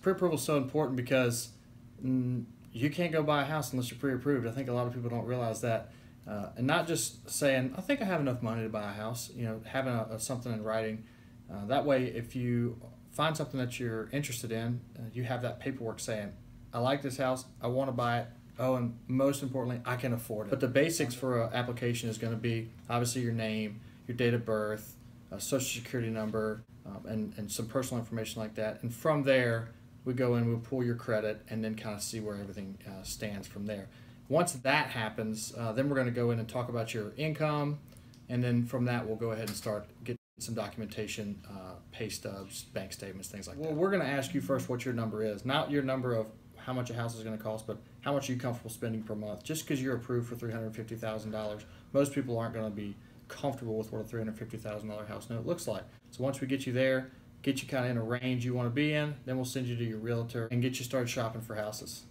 pre-approval is so important because mm, you can't go buy a house unless you're pre-approved. I think a lot of people don't realize that, uh, and not just saying, "I think I have enough money to buy a house." You know, having a, a something in writing. Uh, that way, if you find something that you're interested in, uh, you have that paperwork saying, "I like this house. I want to buy it." Oh, and most importantly, I can afford it. But the basics for an application is going to be obviously your name, your date of birth, a social security number, um, and, and some personal information like that. And from there, we go in, we'll pull your credit, and then kind of see where everything uh, stands from there. Once that happens, uh, then we're going to go in and talk about your income, and then from that, we'll go ahead and start get some documentation, uh, pay stubs, bank statements, things like that. Well, we're going to ask you first what your number is, not your number of how much a house is going to cost, but how much are you comfortable spending per month? Just because you're approved for three hundred fifty thousand dollars, most people aren't going to be comfortable with what a three hundred fifty thousand dollar house note looks like. So once we get you there, get you kind of in a range you want to be in, then we'll send you to your realtor and get you started shopping for houses.